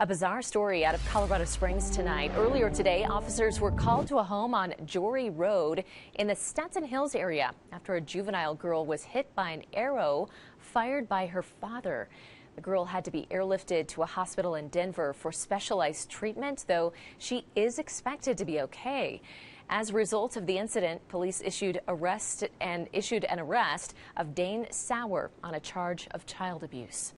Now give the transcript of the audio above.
A bizarre story out of Colorado Springs tonight. Earlier today, officers were called to a home on Jory Road in the Stetson Hills area after a juvenile girl was hit by an arrow fired by her father. The girl had to be airlifted to a hospital in Denver for specialized treatment, though she is expected to be okay. As a result of the incident, police issued arrest and issued an arrest of Dane Sauer on a charge of child abuse.